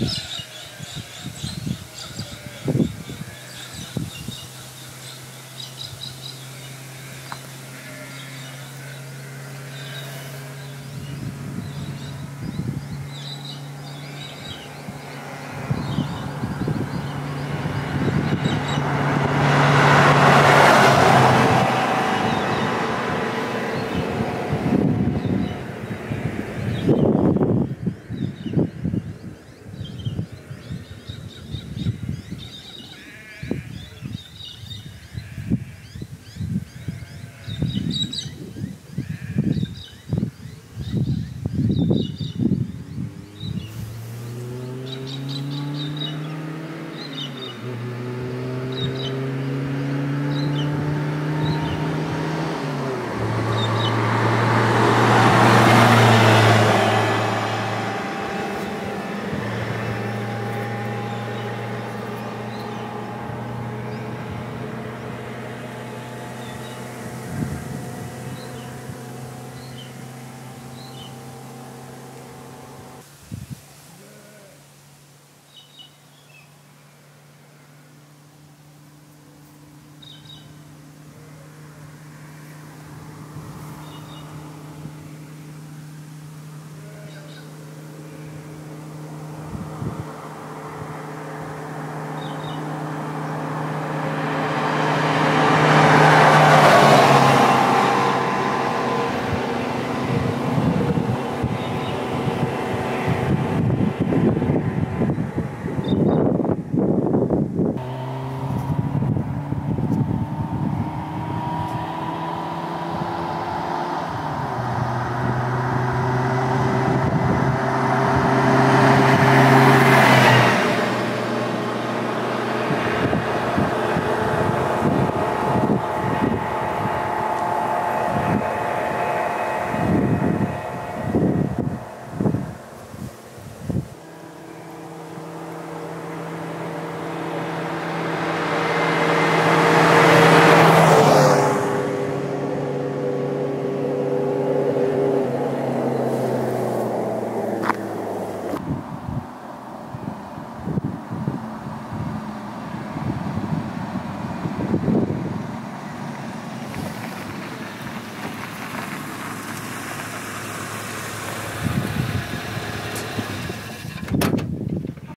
Yeah.